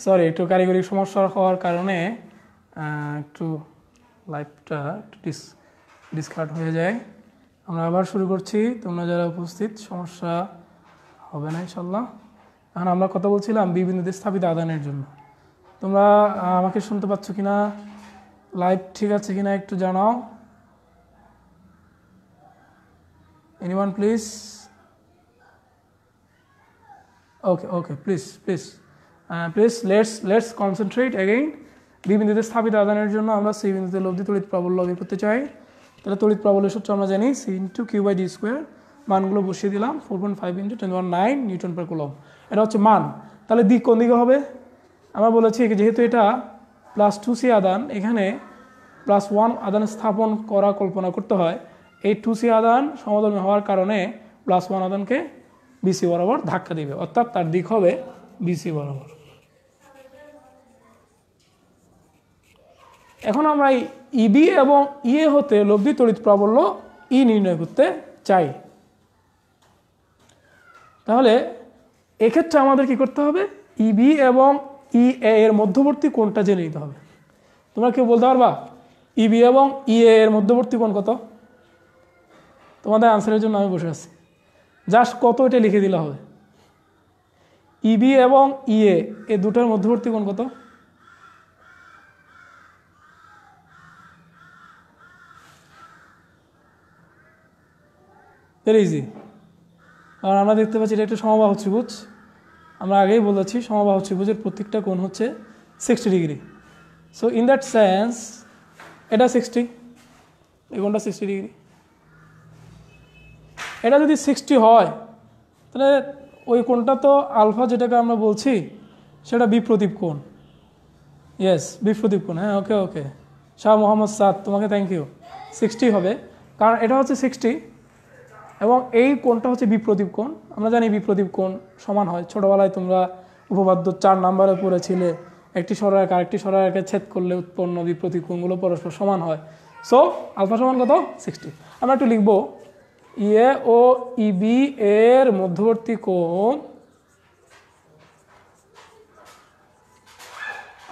Sorry একটু কারিগরি সমস্যা হওয়ার কারণে একটু লাইভটা একটু ডিস ডিসকার্ড হয়ে যায়। আমরা আবার শুরু করছি। তোমরা যারা উপস্থিত, সমস্যা হবে না ইনশাল্লাহ এখন আমরা কথা বলছিলাম বিবিন্দুতে স্থাপিত আদানের জন্য। তোমরা আমাকে শুনতে পাচ্ছ কিনা? লাইভ ঠিক আছে কিনা একটু জানাও। Anyone please okay okay please please please let's let's concentrate again B বিন্দুতে স্থাপিত আদানের জন্য আমরা সি বিন্দুতে লব্ধি তড়িৎ প্রাবল্য বের করতে চাই। তাহলে তড়িৎ প্রাবল্যের সূত্র আমরা জানি C into Q by D square মানগুলো বসিয়ে দিলাম four point five into ten one nine newton per coulomb এটা হচ্ছে মান। তাহলে দিক কোন দিকে হবে? আমরা বলেছি যেহেতু এটা প্লাস টু সি আদান, এখানে প্লাস ওয়ান আদান স্থাপন করা কল্পনা করতে হয়। এই টু সি আদান সমধর্মী হওয়ার কারণে প্লাস ওয়ান আদানকে বিসি বরাবর ধাক্কা দিবে। অর্থাৎ তার দিক হবে বিসি বরাবর। এখন আমরা ইবি এবং ইএ হতে লব্ধি, তড়িৎ প্রাবল্য, ই নির্ণয় করতে চাই। তাহলে এক্ষেত্রে আমাদের কি করতে হবে? ইবি এবং ই এর মধ্যবর্তী কোনটা জেনে নিতে হবে। তোমরা কেউ বলতে পারবা? ইবি এবং ই এর মধ্যবর্তী কোন কত? তোমাদের আনসারের জন্য আমি বসে আছি। জাস্ট কত এটা লিখে দিলে হবে? ইবি এবং ইএ, এ দুটোর মধ্যবর্তী কোন কত? ভেরি ইজি কারণ আমরা দেখতে পাচ্ছি এটা একটা সমবাহু ত্রিভুজ। আমরা আগেই বলেছি সমবাহু ত্রিভুজের প্রত্যেকটা কোণ হচ্ছে sixty degree so in that sense এটা সিক্সটি এই কোণটা সিক্সটি ডিগ্রি এটা যদি সিক্সটি হয়, তাহলে ওই কোণটা তো আলফা যেটাকে আমরা বলছি, সেটা বিপ্রদীপ কোণ। ইয়েস বিপ্রদীপ কোণ। হ্যাঁ ওকে ওকে শাহ মোহাম্মদ সাদ, তোমাকে থ্যাংক ইউ সিক্সটি হবে। কারণ এটা হচ্ছে সিক্সটি এবং এই কোণটা হচ্ছে বিপ্রদীপ কোণ। আমরা জানি বিপ্রদীপ কোণ সমান হয়। ছোটোবেলায় তোমরা উপপাদ্য চার নাম্বারে পড়েছিলে। একটি সরলরেখ আরেকটি সরলরেখে ছেদ করলে উৎপন্ন বিপ্রদীপ কোণগুলো পরস্পর সমান হয়। সো আলফা সমান কত? সিক্সটি আমরা একটু লিখব। ইএ ও ইবি এর মধ্যবর্তী কোণ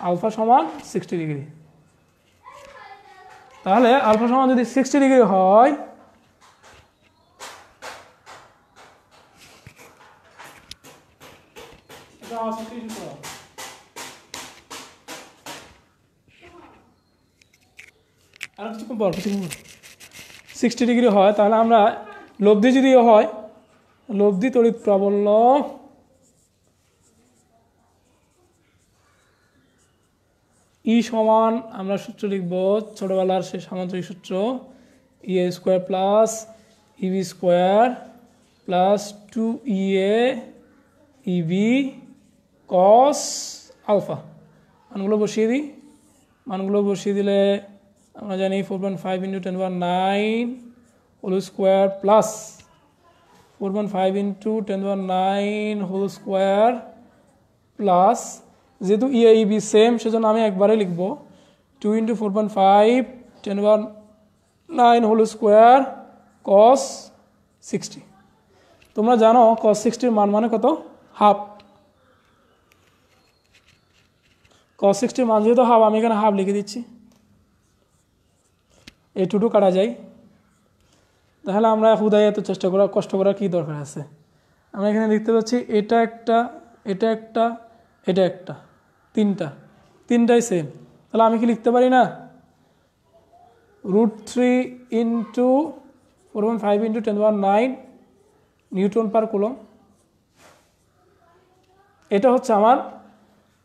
আলফা সমান সিক্সটি ডিগ্রি তাহলে আলফা সমান যদি সিক্সটি ডিগ্রি হয় কিছুক্ষণ সিক্সটি ডিগ্রি হয়, তাহলে আমরা লব্ধি যদি হয়, লব্ধি তড়িৎ প্রাবল্য। ই সমান, আমরা সূত্র লিখব, ছোটবেলার সে সামান্তরিক সূত্র E A square plus E B square plus two E A E B cos alpha মানগুলো বসিয়ে দিই। মানগুলো বসিয়ে দিলে আমরা জানি four point five into ten one nine whole square plus four point five into ten one nine whole square plus যেহেতু E B same সেজন্য আমি একবারে লিখব two into four point five ten one nine whole square cos sixty তোমরা জানো কস সিক্সটির মান মানে কত? হাফ কস সিক্সটির মান যেহেতু হাফ আমি এখানে হাফ লিখে দিচ্ছি। এই টুটু কাটা যায়। তাহলে আমরা হুদায় এত চেষ্টা করা কষ্ট করার কী দরকার আছে? আমরা এখানে দেখতে পাচ্ছি, এটা একটা এটা একটা এটা একটা, তিনটা, তিনটাই সেম তাহলে আমি কি লিখতে পারি না? Root three into four one five into ten one nine newton per coulomb এটা হচ্ছে আমার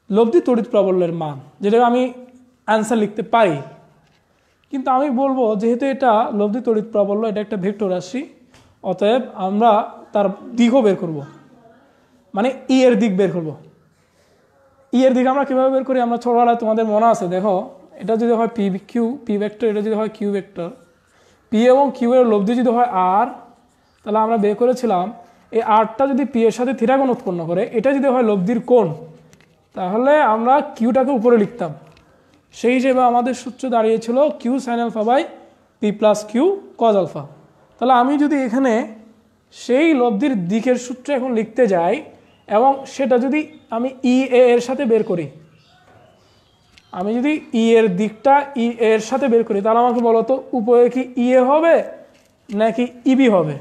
লব্ধি তড়িৎ প্রাবল্যের মান যেটা আমি অ্যান্সার লিখতে পারি। কিন্তু আমি বলব, যেহেতু এটা লব্ধি তড়িৎ প্রাবল্য, এটা একটা ভেক্টর রাশি, অতএব আমরা তার দিকও বের করব। মানে ই এর দিক বের করব। ই এর দিক আমরা কীভাবে বের করি? আমরা ছোটবেলায় তোমাদের মনে আছে, দেখো, এটা যদি হয় পি কিউ পি ভেক্টর এটা যদি হয় কিউ ভেক্টর পি এবং কিউ এর লব্ধি যদি হয় আর তাহলে আমরা বের করেছিলাম, এই আরটা যদি পি এর সাথে থিরাকোণ উৎপন্ন করে, এটা যদি হয় লব্ধির কোণ, তাহলে আমরা কিউটাকে উপরে লিখতাম। সেই হিসেবে আমাদের সূত্র দাঁড়িয়েছিল Q sine alpha by P plus Q cos alpha তাহলে আমি যদি এখানে সেই লব্ধির দিকের সূত্র এখন লিখতে যাই এবং সেটা যদি আমি ই এ এর সাথে বের করি, আমি যদি ই এর দিকটা ই এর সাথে বের করি, তাহলে আমাকে বলো তো উপরে কি ই এ হবে নাকি ইবি হবে?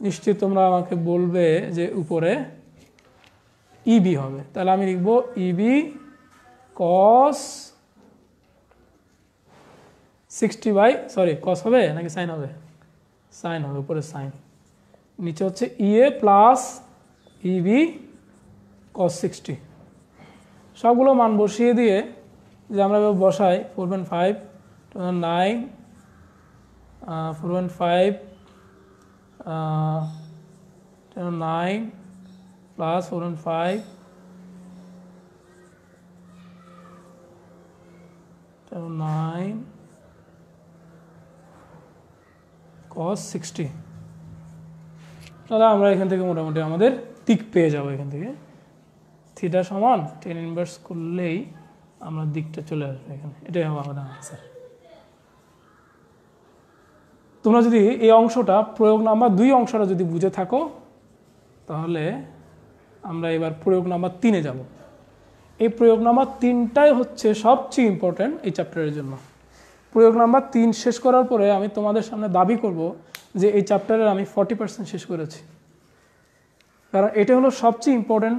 নিশ্চয়ই তোমরা আমাকে বলবে যে উপরে ইবি হবে। তাহলে আমি লিখব EB cos sixty by sorry cos হবে নাকি সাইন হবে? সাইন হবে, উপরে সাইন নিচে হচ্ছে ইএ প্লাস ইবি কস সিক্সটি সবগুলো মান বসিয়ে দিয়ে যে আমরা বসাই four point five two nine four point five nine plus four point five nine cos sixty তাহলে আমরা এখান থেকে মোটামুটি আমাদের দিক পেয়ে যাব এখান থেকে। থিটা সমান টেন ইনভার্স করলেই আমরা দিকটা চলে আসবে এখানে। এটাই হবে আমাদের আনসার তোমরা যদি এই অংশটা প্রয়োগ নাম্বার দুই অংশটা যদি বুঝে থাকো, তাহলে আমরা এবার প্রয়োগ নাম্বার তিনে যাব। এই প্রয়োগ নাম্বার তিনটাই হচ্ছে সবচেয়ে ইম্পর্ট্যান্ট এই চ্যাপ্টারের জন্য। প্রয়োগ নাম্বার তিন শেষ করার পরে আমি তোমাদের সামনে দাবি করব যে এই চ্যাপ্টারের আমি ফর্টি পার্সেন্ট শেষ করেছি। কারণ এটা হলো সবচেয়ে ইম্পর্ট্যান্ট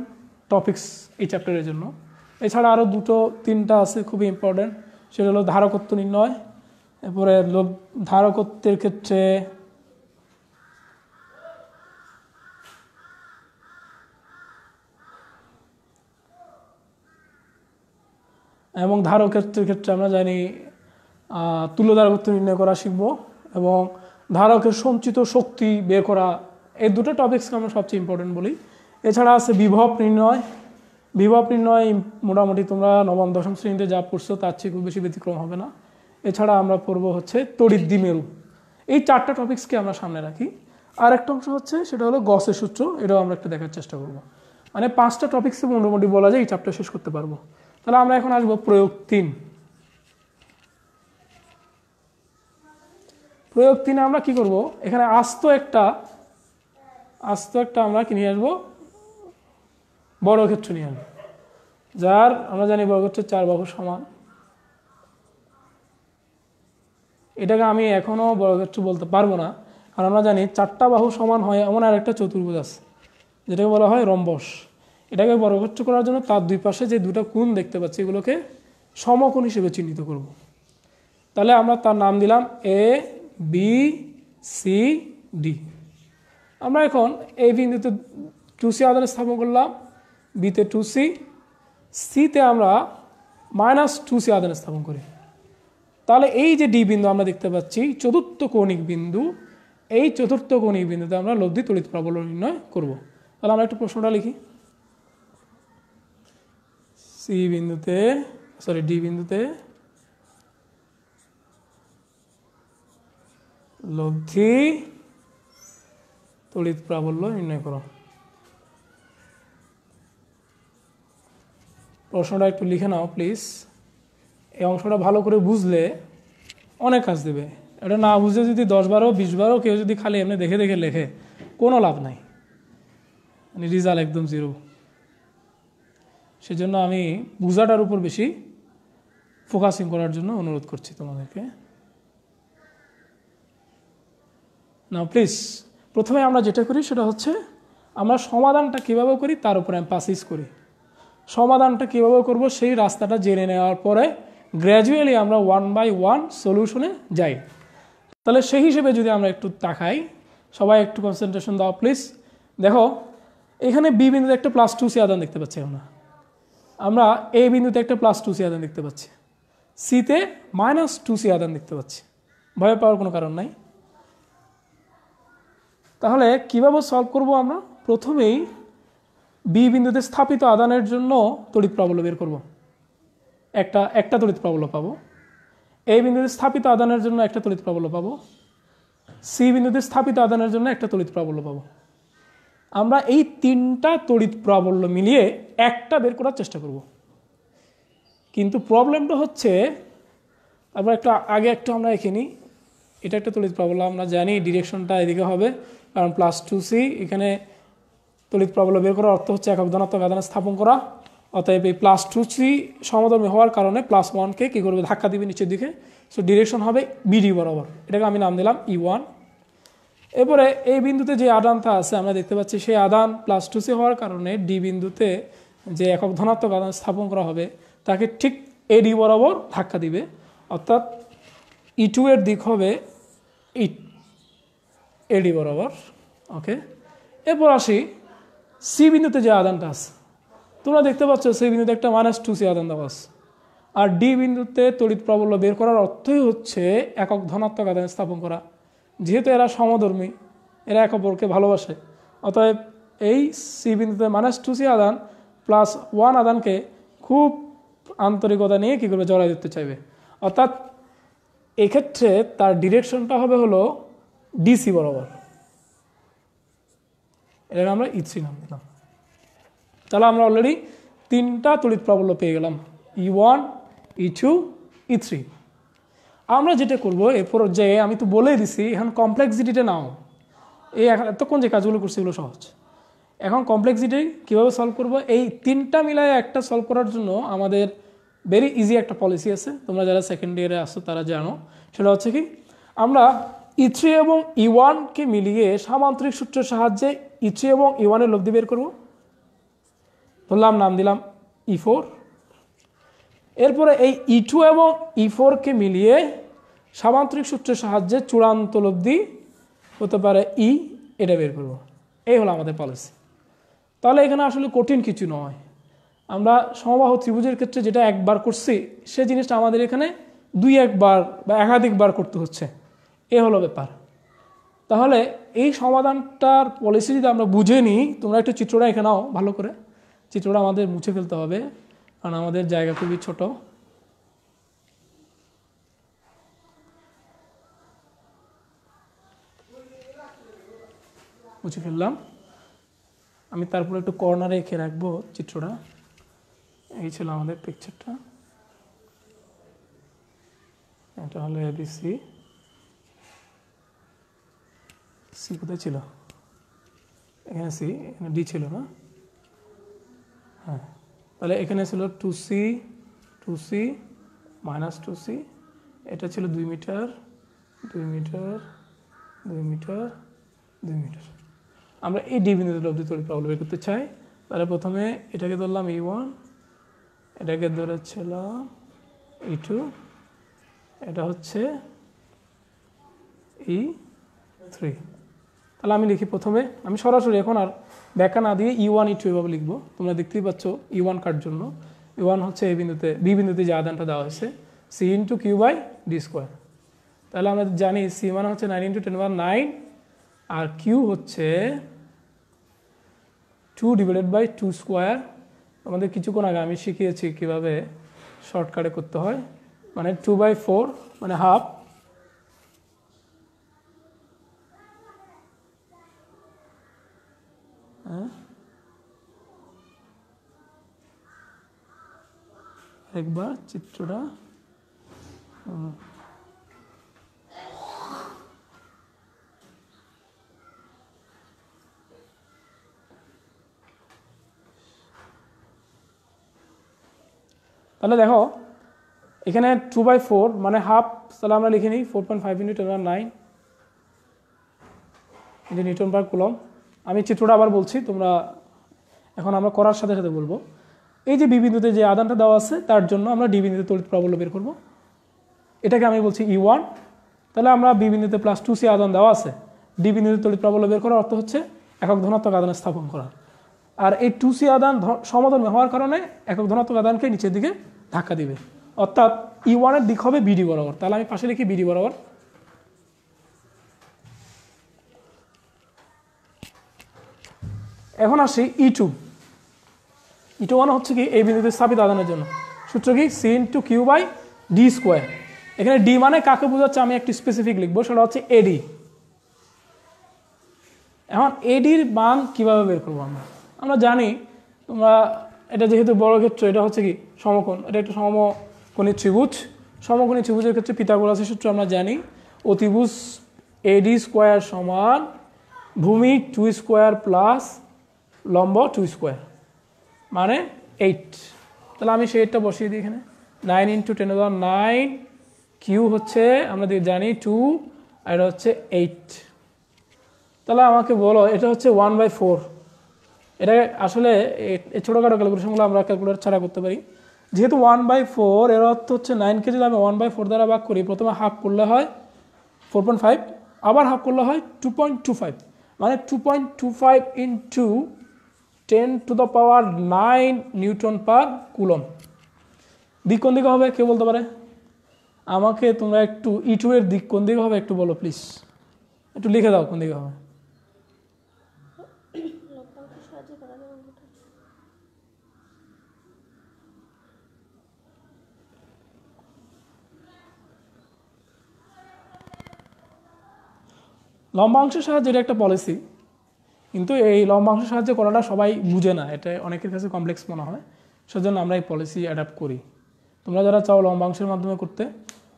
টপিকস এই চ্যাপ্টারের জন্য। এছাড়া আরও দুটো, তিনটা আছে খুবই ইম্পর্ট্যান্ট সেটা হলো ধারকত্ব নির্ণয়, এরপরে লোক, ধারকত্বের ক্ষেত্রে এবং ধারকত্বের ক্ষেত্রে আমরা জানি তুল্যধারকত্ব নির্ণয় করা শিখব এবং ধারকের সঞ্চিত শক্তি বের করা, এই দুটো টপিক্সকে আমরা সবচেয়ে ইম্পর্টেন্ট বলি। এছাড়া আছে বিভব নির্ণয়। বিভব নির্ণয় মোটামুটি তোমরা নবম, দশম শ্রেণীতে যা পড়ছো তার চেয়ে খুব বেশি ব্যতিক্রম হবে না। এছাড়া আমরা পড়ব হচ্ছে তড়িৎ দ্বিমেরু। এই চারটা টপিক্সকে আমরা সামনে রাখি। আর একটা অংশ হচ্ছে, সেটা হলো গসের সূত্র। এটাও আমরা একটু দেখার চেষ্টা করব। মানে পাঁচটা টপিক্সে মোটামুটি বলা যায়, এই চ্যাপ্টার শেষ করতে পারব। তাহলে আমরা এখন আসব প্রয়োগ তিন। প্রয়োগ তিনে আমরা কি করব? এখানে আস্ত একটা আস্ত একটা আমরা কি নিয়ে আসব? বর্গক্ষেত্র নিয়ে আসব। যার, আমরা জানি বর্গক্ষেত্রের চার বাহু সমান। এটাকে আমি এখনও বর্গক্ষেত্র বলতে পারব না। কারণ আমরা জানি চারটা বাহু সমান হয় এমন আর একটা চতুর্ভুজ আছে, যেটাকে বলা হয় রম্বস। এটাকে বর্গক্ষেত্র করার জন্য তার দুই পাশে যে দুটো কোণ দেখতে পাচ্ছি, এগুলোকে সমকোণ হিসেবে চিহ্নিত করব। তাহলে আমরা তার নাম দিলাম এ বি সি ডি আমরা এখন এই বিন্দুতে টু সি স্থাপন করলাম বিতে টু সি সিতে আমরা মাইনাস টু সি স্থাপন করি। তাহলে এই যে ডি বিন্দু আমরা দেখতে পাচ্ছি, চতুর্থ কৌণিক বিন্দু, এই চতুর্থ কৌণিক বিন্দুতে আমরা লব্ধি, তড়িৎ, প্রবল নির্ণয় করব। তাহলে আমরা একটু প্রশ্নটা লিখি। সি বিন্দুতে সরি ডি বিন্দুতে লব্ধি, তড়িৎ প্রাবল্য নির্ণয় করো। প্রশ্নটা একটু লিখে নাও প্লিজ এই অংশটা ভালো করে বুঝলে অনেক কাজ দেবে। এটা না বুঝে যদি দশ বারো, বিশ বারো, কেউ যদি খালি এমনি দেখে দেখে লেখে, কোনো লাভ নাই। মানে রেজাল্ট একদম জিরো সেজন্য আমি বুঝাটার উপর বেশি ফোকাসিং করার জন্য অনুরোধ করছি তোমাদেরকে। না প্লিজ প্রথমে আমরা যেটা করি সেটা হচ্ছে আমরা সমাধানটা কীভাবে করি তার উপরে পাসিস করি। সমাধানটা কীভাবে করব সেই রাস্তাটা জেনে নেওয়ার পরে গ্র্যাজুয়ালি আমরা ওয়ান বাই ওয়ান সলিউশনে যাই। তাহলে সেই হিসেবে যদি আমরা একটু তাকাই, সবাই একটু কনসেন্ট্রেশন দাও প্লিজ দেখো, এখানে বি বিন্দুতে একটা প্লাস টু সি আদান দেখতে পাচ্ছি আমরা। আমরা এ বিন্দুতে একটা প্লাস টু সি আদান দেখতে পাচ্ছি। সিতে মাইনাস টু সি আদান দেখতে পাচ্ছি। ভয় পাওয়ার কোনো কারণ নাই। তাহলে কীভাবে সলভ করব আমরা? প্রথমেই বি বিন্দুতে স্থাপিত আদানের জন্য তড়িৎ প্রাবল্য বের করব। একটা একটা তড়িৎ প্রাবল্য পাবো। এই বিন্দুতে স্থাপিত আদানের জন্য একটা তড়িৎ প্রাবল্য পাবো। সি বিন্দুতে স্থাপিত আদানের জন্য একটা তড়িৎ প্রাবল্য পাবো। আমরা এই তিনটা তড়িৎ প্রাবল্য মিলিয়ে একটা বের করার চেষ্টা করব। কিন্তু প্রবলেমটা হচ্ছে, আবার একটু আগে একটু আমরা এঁকে নিই। এটা একটা তড়িৎ প্রাবল্য, আমরা জানি ডিরেকশনটা এদিকে হবে, কারণ প্লাস টু সি এখানে তড়িৎ প্রবল বের করার অর্থ হচ্ছে একক ধনাত্মক আদানে স্থাপন করা। অতএব এই প্লাস টু সি সমধর্মী হওয়ার কারণে প্লাস ওয়ানকে কী করবে? ধাক্কা দিবে নিচের দিকে। সো ডিরেকশন হবে বিডি বরাবর। এটাকে আমি নাম দিলাম ই ওয়ান এরপরে এই বিন্দুতে যে আদানটা আছে, আমরা দেখতে পাচ্ছি সেই আদান প্লাস টু সি হওয়ার কারণে ডি বিন্দুতে যে একক ধনাত্মক আদান স্থাপন করা হবে, তাকে ঠিক এ ডি বরাবর ধাক্কা দিবে। অর্থাৎ ই টু এর দিক হবে ই এডি বরাবর। ওকে এরপর আসি সি বিন্দুতে যে আদানটা আছে। তোমরা দেখতে পাচ্ছ সি বিন্দুতে একটা মাইনাস টু সি আদান দেওয়া আছে। আর ডি বিন্দুতে তড়িৎ প্রবল্য বের করার অর্থই হচ্ছে একক ধনাত্মক আদান স্থাপন করা। যেহেতু এরা সমধর্মী, এরা এক অপরকে ভালোবাসে। অতএব এই সি বিন্দুতে মাইনাস টু সি আদান প্লাস ওয়ান আদানকে খুব আন্তরিকতা নিয়ে কী করবে? জড়াই দিতে চাইবে। অর্থাৎ এক্ষেত্রে তার ডিরেকশনটা হবে হলো ডিসি বরাবর। এটাকে আমরা ইথ্রি নাম দিলাম। তাহলে আমরা অলরেডি তিনটা তড়িৎ প্রাবল্য পেয়ে গেলাম। E one E two E three আমরা যেটা করব এরপর যে আমি তো বলেই দিছি, এখন কমপ্লেক্সিটিটা নাও। এই এখন এতক্ষণ যে কাজগুলো করছি এগুলো সহজ। এখন কমপ্লেক্সিটি কীভাবে সলভ করব? এই তিনটা মিলায় একটা সলভ করার জন্য আমাদের ভেরি ইজি একটা পলিসি আছে। তোমরা যারা সেকেন্ড ইয়ারে আসছো তারা জানো। সেটা হচ্ছে কি, আমরা ই থ্রি এবং ই ওয়ানকে মিলিয়ে সামান্তরিক সূত্রের সাহায্যে ই থ্রি এবং ই ওয়ানের লব্ধি বের করব। বললাম নাম দিলাম ই ফোর এরপরে এই ই টু এবং ই ফোরকে মিলিয়ে সামান্তরিক সূত্রের সাহায্যে চূড়ান্ত লব্ধি হতে পারে ই এটা বের করব। এই হলো আমাদের পলিসি তাহলে এখানে আসলে কঠিন কিছু নয়। আমরা সমবাহ ত্রিভুজের ক্ষেত্রে যেটা একবার করছি, সে জিনিসটা আমাদের এখানে দুই একবার বা একাধিকবার করতে হচ্ছে। এ হলো ব্যাপার। তাহলে এই সমাধানটার পলিসি যদি আমরা বুঝে নিই, তোমরা একটু চিত্রটা এখানে নাও ভালো করে। চিত্রটা আমাদের মুছে ফেলতে হবে। কারণ আমাদের জায়গা খুবই ছোট। মুছে ফেললাম। আমি তারপরে একটু কর্নারে রেখে রাখব চিত্রটা। এই ছিল আমাদের পিকচারটা এটা হলো এবিসি সি কোথায় ছিল? এখানে সি এখানে ডি ছিল না? হ্যাঁ। তাহলে এখানে ছিল two C two C minus two C এটা ছিল দুই মিটার দুই মিটার দুই মিটার দুই মিটার। আমরা এই ডি বিন্দুতে লব্ধি তড়িৎ বের করতে চাই। তাহলে প্রথমে এটাকে ধরলাম ই ওয়ান এটাকে ধরেছিলাম ই টু এটা হচ্ছে ই থ্রি তাহলে আমি লিখি প্রথমে। আমি সরাসরি এখন আর ব্যাখ্যা না দিয়ে ই ওয়ান ই টু এভাবে লিখব। তোমরা দেখতেই পাচ্ছ ই ওয়ান কার জন্য। ই ওয়ান হচ্ছে এই বিন্দুতে বি বিন্দুতে যে আদানটা দেওয়া হয়েছে C into Q by D square তাহলে আমরা জানি সি মানে হচ্ছে নাইন ইন্টু টেন বার নাইন আর কিউ হচ্ছে two divided by two square আমাদের কিছুক্ষণ আগে আমি শিখিয়েছি কীভাবে শর্টকাটে করতে হয়। মানে টু বাই ফোর মানে হাফ একবার চিত্রটা। তাহলে দেখো, এখানে টু বাই ফোর মানে হাফ তাহলে আমরা লিখে নিই four point five into ten nine into newton per coulomb আমি চিত্রটা আবার বলছি, তোমরা এখন আমরা করার সাথে সাথে বলব। এই যে বি বিন্দুতে যে আদানটা দেওয়া আছে, তার জন্য আমরা ডি বিন্দুতে তড়িৎ প্রাবল্য বের করব। এটাকে আমি বলছি ই ওয়ান তাহলে আমরা বি বিন্দুতে প্লাস টু সি আদান দেওয়া আছে। ডি বিন্দুতে তড়িৎ প্রাবল্য বের করার অর্থ হচ্ছে একক ধনাত্মক আদান স্থাপন করা। আর এই টু সি আদান সমাধান হওয়ার কারণে একক ধনাত্মক আদানকে নিচের দিকে ধাক্কা দিবে। অর্থাৎ ই ওয়ানের দিক হবে বিডি বরাবর। তাহলে আমি পাশে লিখি বিডি বরাবর। এখন আসি ই টু ই টু মানে হচ্ছে কি এই বিন্দুতে স্থাপিত আদানের জন্য। সূত্র কি? C into Q by D square এখানে ডি মানে কাকে বোঝাচ্ছে? আমি একটু স্পেসিফিক লিখব, সেটা হচ্ছে এডি এখন এডির মান কীভাবে বের করব আমরা? আমরা জানি তোমরা, এটা যেহেতু বড় ক্ষেত্র, এটা হচ্ছে কি সমকোণ, এটা একটা সমকোণী ত্রিভুজ। সমকোণী ত্রিভুজের ক্ষেত্রে পিতাগোরাসের সূত্র আমরা জানি, অতিভুজ এডি স্কোয়ার সমান ভূমি টু স্কোয়ার প্লাস লম্ব টু স্কোয়ার মানে এইট তাহলে আমি সেইটটা বসিয়ে দিই এখানে। Nine into ten nine Q হচ্ছে, আমরা জানি টু আর এটা হচ্ছে এইট তাহলে আমাকে বলো, এটা হচ্ছে ওয়ান বাই ফোর এটা আসলে ছোটোখাটো ক্যালকুলেশনগুলো আমরা ক্যালকুলেটর ছাড়া করতে পারি। যেহেতু ওয়ান বাই ফোর এর অর্থ হচ্ছে নাইনকে যদি আমি ওয়ান বাই ফোর দ্বারা ভাগ করি, প্রথমে হাফ করলে হয় ফোর পয়েন্ট ফাইভ আবার হাফ করলে হয় টু পয়েন্ট টু ফাইভ মানে two point two five into ten to the power nine newton per coulomb দিক কোন দিকে হবে, কেউ বলতে পারে? আমাকে তোমরা একটু ইটু এর দিক কোন দিকে হবে একটু বলো প্লিজ একটু লিখে দাও কোন দিকে হবে। লম্বাংশের সাহায্যে এটা একটা পলিসি কিন্তু এই লম্বাংশের সাহায্যে করাটা সবাই বুঝে না। এটা অনেকের কাছে কমপ্লেক্স মনে হয়। সেজন্য আমরা এই পলিসি অ্যাডাপ্ট করি। তোমরা যারা চাও লম্বাংশের মাধ্যমে করতে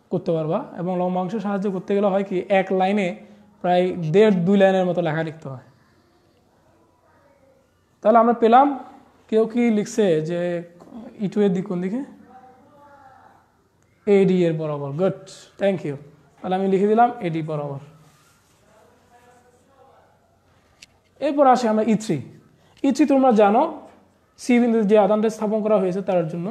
করতে পারবা। এবং লম্বাংশের সাহায্যে করতে গেলে হয় কি, এক লাইনে প্রায় দেড়, দুই লাইনের মতো লেখা লিখতে হয়। তাহলে আমরা পেলাম, কেউ কি লিখছে যে ইটু এর দিক কোন দিকে? এডি এর বরাবর। গুড থ্যাংক ইউ তাহলে আমি লিখে দিলাম এডি বরাবর। এরপর আসে আমরা ই থ্রি ই থ্রি তোমরা জানো সি বিন্দুতে যে আদানটা স্থাপন করা হয়েছে তার জন্য।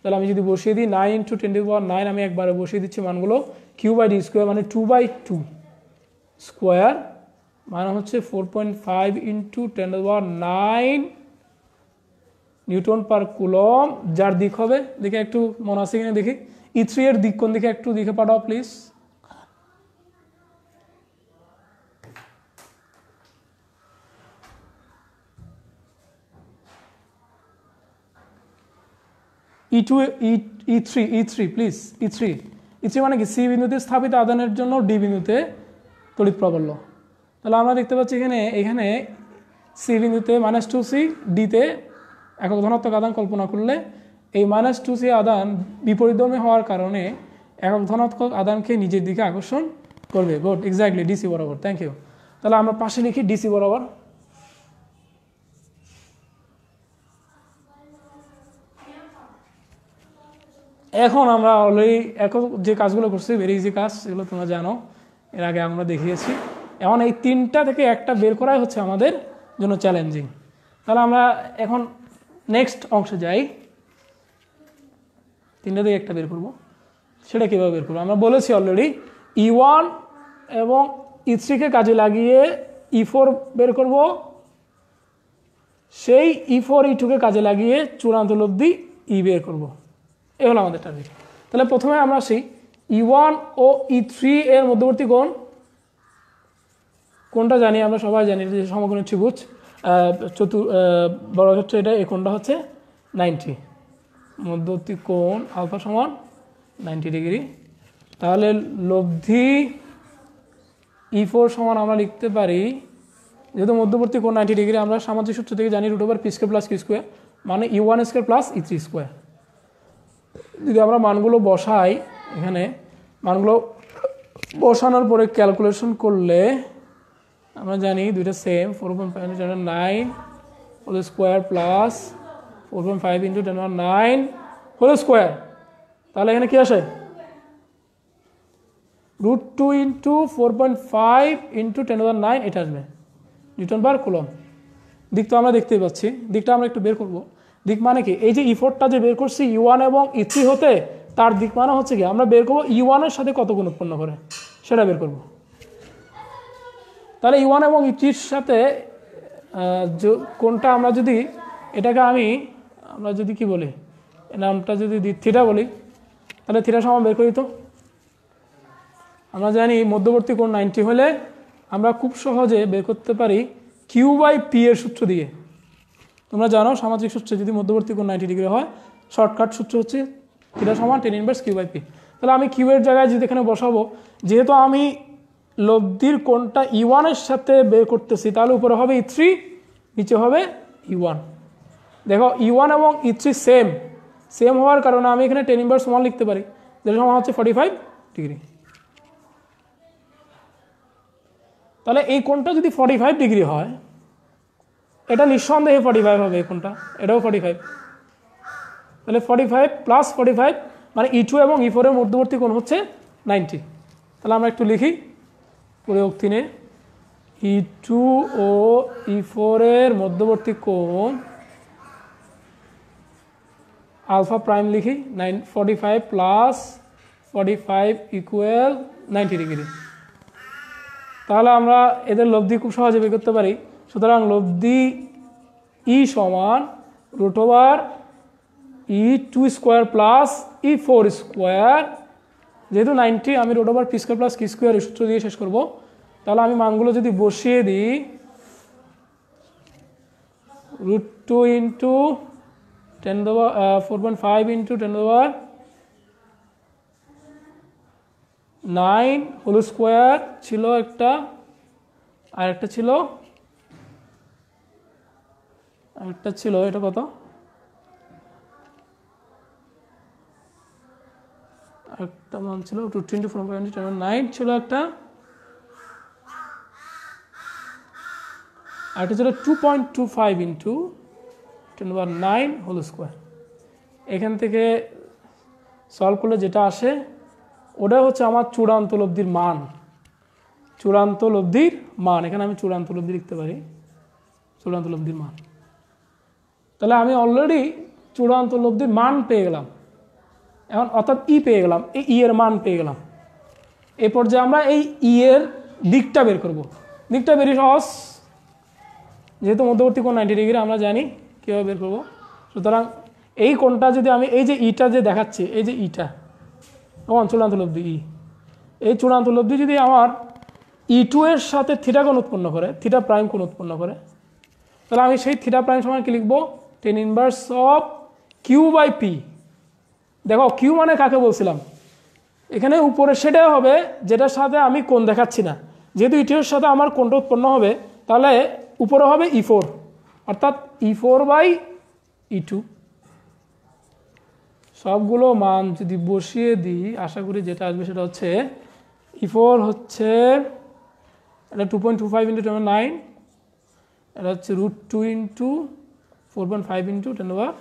তাহলে আমি যদি বসিয়ে দিই nine into ten to power nine আমি একবারে বসিয়ে দিচ্ছি মানগুলো। কিউ বাই ডি স্কোয়ার মানে টু বাই টু স্কোয়ার মানে হচ্ছে four point five into ten to power nine newton per coulomb. যার দিক হবে, দেখে একটু মনে আছে কিনা দেখি। ই থ্রি এর দিক কোন দিকে, একটু দিকে পাঠাও please E two E three E three please E three E three মানে কি? সি বিন্দুতে স্থাপিত আদানের জন্য ডি বিন্দুতে তড়িৎ প্রাবল্য। তাহলে আমরা দেখতে পাচ্ছি এখানে এখানে সি বিন্দুতে মাইনাস টু সি ডিতে একক ধনাত্মক আদান কল্পনা করলে এই মাইনাস টু সি আদান বিপরীতধর্মী হওয়ার কারণে একক ধনাত্মক আদানকে নিজের দিকে আকর্ষণ করবে। গুড এক্স্যাক্টলি ডিসি বরাবর। থ্যাংক ইউ তাহলে আমরা পাশে লিখি ডিসি বরাবর। এখন আমরা অলরেডি এখন যে কাজগুলো করছি ভেরি ইজি কাজ এগুলো তোমরা জানো। এর আগে আমরা দেখিয়েছি। এখন এই তিনটা থেকে একটা বের করাই হচ্ছে আমাদের জন্য চ্যালেঞ্জিং তাহলে আমরা এখন নেক্সট অংশে যাই। তিনটা থেকে একটা বের করব। সেটা কীভাবে বের করব? আমরা বলেছি অলরেডি ই ওয়ান এবং ই থ্রিকে কাজে লাগিয়ে ই ফোর বের করব। সেই ই ফোর ই টুকে কাজে লাগিয়ে চূড়ান্ত লব্ধি ই বের করব। এ হলো আমাদের টার্গেট তাহলে প্রথমে আমরা আসি ই ওয়ান ও ই থ্রি এর মধ্যবর্তী কোণ। কোনটা জানি আমরা সবাই জানি যে সমকোণী ত্রিভুজ। চতুর আহ, বর্গক্ষেত্র এটা এই কোণটা হচ্ছে নাইনটি মধ্যবর্তী কোণ আলফা সমান নাইনটি ডিগ্রি তাহলে লব্ধি ই ফোর সমান আমরা লিখতে পারি যেহেতু মধ্যবর্তী কোণ নাইনটি ডিগ্রি আমরা সামাজিক সূত্র থেকে জানি root over P square plus Q square মানে E one square plus E three square যদি আমরা মানগুলো বসাই, এখানে মানগুলো বসানোর পরে ক্যালকুলেশন করলে আমরা জানি দুইটা same four point five into nine whole square plus four point five into ten nine whole square তাহলে এখানে কী আসে? Root two into four point five into ten nine এটা আসবে। নিউটন বার কুলম দিক তো আমরা দেখতেই পাচ্ছি। দিকটা আমরা একটু বের করব। দিক মানে কি? এই যে ইফোর্টটা যে বের করছি ই ওয়ান এবং ই থ্রি হতে, তার দিক মানে হচ্ছে কি? আমরা বের করব ই ওয়ানের সাথে কত গুণ উৎপন্ন করে? সেটা বের করব। তাহলে ই ওয়ান এবং ই থ্রির সাথে কোনটা আমরা যদি, এটাকে আমি, আমরা যদি কি বলি? নামটা যদি থিটা বলি, তাহলে থিটা সমান বের করি তো? আমরা জানি মধ্যবর্তী কোণ নাইনটি হলে আমরা খুব সহজে বের করতে পারি কিউ বাই পি এর সূত্র দিয়ে। তোমরা জানো, সামাজিক সূত্রে যদি মধ্যবর্তী কোণ নাইনটি ডিগ্রি হয় শর্টকাট সূত্র হচ্ছে থিটা সমান tan inverse Q by P তাহলে আমি কিউ এর জায়গায় যদি এখানে বসাবো, যেহেতু আমি লব্ধির কোণটা ই ওয়ানের সাথে বের করতেছি, তাহলে উপরে হবে ই থ্রি নিচে হবে ই ওয়ান দেখো ই ওয়ান এবং ই থ্রি সেম সেম হওয়ার কারণে আমি এখানে টেন ইনভার্স ওয়ান লিখতে পারি যেটা সমান হচ্ছে ফর্টি ফাইভ ডিগ্রি তাহলে এই কোণটা যদি ফর্টি ফাইভ ডিগ্রি হয় এটা নিঃসন্দেহে ফর্টি ফাইভ হবে কোনটা এটাও ফর্টি ফাইভ তাহলে forty five plus forty five মানে ই টু এবং ই ফোরের মধ্যবর্তী কোণ হচ্ছে নাইনটি তাহলে আমরা একটু লিখি। প্রয়োগ তিনে ই টু ও ই ফোরের মধ্যবর্তী কোণ আলফা প্রাইম লিখি nine forty five plus forty five equal ninety degree তাহলে আমরা এদের লব্ধি খুব সহজে বের করতে পারি। সুতরাং লব্ধি ই সমান root over E two square plus E four square যেহেতু নাইনটি, আমি root over P square plus Q square সূত্র দিয়ে শেষ করব। তাহলে আমি মানগুলো যদি বসিয়ে দিই, root two into ten four point five into ten দেওয়া নাইন হোল স্কোয়ার ছিল একটা, আর একটা ছিল আরেকটা ছিল, এটা কত? একটা মান ছিল two twenty four point nine ছিল একটা। আর এটা ছিল two point two five into ten over nine whole square এখান থেকে সলভ করলে যেটা আসে, ওটা হচ্ছে আমার চূড়ান্ত লব্ধির মান। চূড়ান্ত লব্ধির মান, এখানে আমি চূড়ান্ত লব্ধি লিখতে পারি। চূড়ান্ত লব্ধির মান। তাহলে আমি অলরেডি চূড়ান্ত লব্ধির মান পেয়ে গেলাম। এখন অর্থাৎ ই পেয়ে গেলাম, এই ই এর মান পেয়ে গেলাম। এই পর্যায়ে আমরা এই ই এর দিকটা বের করব। দিকটা বেরিয়ে সহজ। যেহেতু মধ্যবর্তী কোণ নাইনটি ডিগ্রি আমরা জানি কীভাবে বের করব। সুতরাং এই কোণটা যদি আমি, এই যে ইটা যে দেখাচ্ছি, এই যে ইটা কেমন চূড়ান্ত লব্ধি ই এই চূড়ান্ত লব্ধি যদি আমার ই টু এর সাথে থিটা কোণ উৎপন্ন করে থিটা প্রাইম কোণ উৎপন্ন করে, তাহলে আমি সেই থিটা প্রাইম সময় কি লিখব? Tan inverse of Q by P দেখো কিউ মানে কাকে বলছিলাম? এখানে উপরে সেটাই হবে যেটার সাথে আমি কোণ দেখাচ্ছি না। যেহেতু ইটিওর সাথে আমার কোণটা উৎপন্ন হবে, তাহলে উপরে হবে ই ফোর অর্থাৎ E four by E two সবগুলো মান যদি বসিয়ে দিই, আশা করি যেটা আসবে সেটা হচ্ছে ই ফোর হচ্ছে, এটা two point two five into nine এটা হচ্ছে root two into four point five into ten over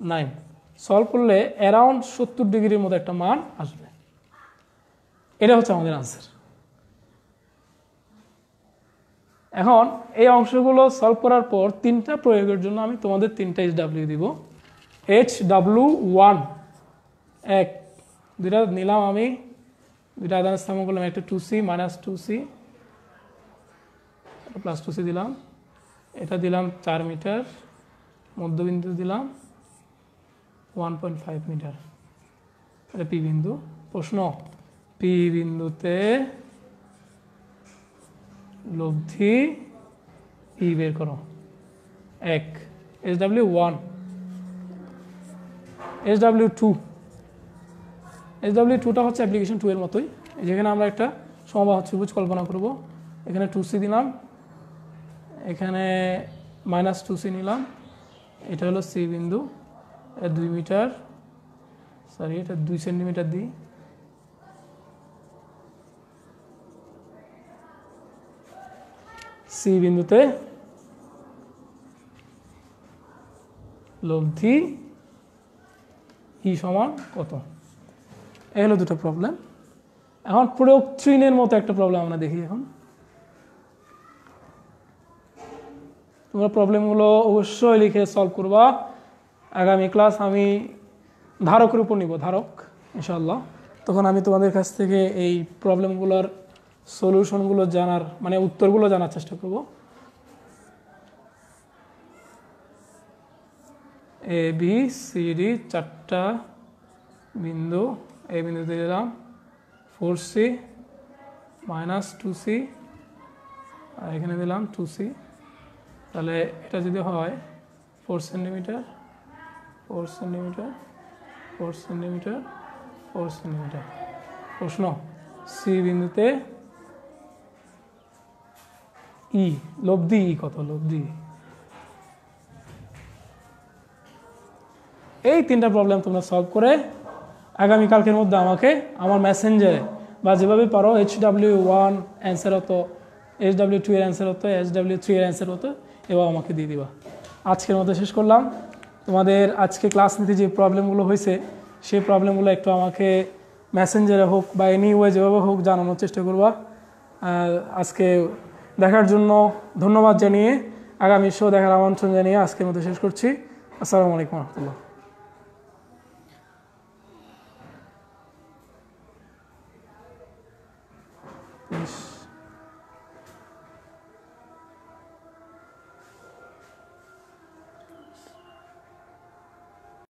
nine solve করলে অ্যারাউন্ড সত্তর ডিগ্রির মতো একটা মান আসবে। এটা হচ্ছে আমাদের আনসার এখন এই অংশগুলো সলভ করার পর তিনটা প্রয়োগের জন্য আমি তোমাদের তিনটা এইচ ডাব্লিউ দিব। এইচ ডাব্লিউ ওয়ান এক, দুইটা নিলাম আমি। দুইটা আদান স্থাপন করলাম, একটা two C minus two C plus two C দিলাম। এটা দিলাম চার মিটার মধ্যবিন্দু দিলাম ওয়ান পয়েন্ট ফাইভ মিটার। এটা পি বিন্দু, প্রশ্ন, পি বিন্দুতে লব্ধি ই বের করো। এক S W one S W two S W টুটা হচ্ছে অ্যাপ্লিকেশন টু এর মতোই। যেখানে আমরা একটা সমবাহ ত্রিভুজ কল্পনা করব। এখানে টু সি দিলাম, এখানে মাইনাস টু সি নিলাম। এটা হলো সি বিন্দু দুই মিটার সরি এটা দুই সেন্টিমিটার দিই। সি বিন্দুতে লব্ধি ই সমান কত? এই হলো দুটো প্রবলেম এখন প্রয়োগ ত্রিনের মতো একটা প্রবলেম আমরা দেখি এখন। তোমরা প্রবলেমগুলো অবশ্যই লিখে সলভ করবা। আগামী ক্লাস আমি ধারকের উপর নিব, ধারক ইনশাল্লাহ তখন আমি তোমাদের কাছ থেকে এই প্রবলেমগুলোর সলিউশনগুলো জানার মানে উত্তরগুলো জানার চেষ্টা করব। এ বি সি ডি চারটা বিন্দু এ বিন্দুতে দিলাম। Four C minus two C আর এখানে দিলাম টু সি তাহলে এটা যদি হয় four centimetre four centimetre four centimetre four centimetre প্রশ্ন সি বিন্দুতে ই লব্ধি ই কত? লব্ধি। এই তিনটা প্রবলেম তোমরা সলভ করে আগামীকালকের মধ্যে আমাকে আমার মেসেঞ্জারে বা যেভাবে পারো এইচ ডাব্লিউ ওয়ান অ্যান্সার হতো এইচ ডাব্লিউ টু এর অ্যান্সার হতো এইচ ডাব্লিউ থ্রি এর অ্যান্সার হতো এবার আমাকে দিয়ে দিবা। আজকের মতো শেষ করলাম। তোমাদের আজকে ক্লাস নিতে যে প্রবলেমগুলো হয়েছে, সেই প্রবলেমগুলো একটু আমাকে ম্যাসেঞ্জারে হোক বা এনি ওয়ে যেভাবে হোক জানানোর চেষ্টা করবা। আজকে দেখার জন্য ধন্যবাদ জানিয়ে আগামী শো দেখার আমন্ত্রণ জানিয়ে আজকের মতো শেষ করছি। আসসালামু আলাইকুম রহমতুল্লাহ। Peace.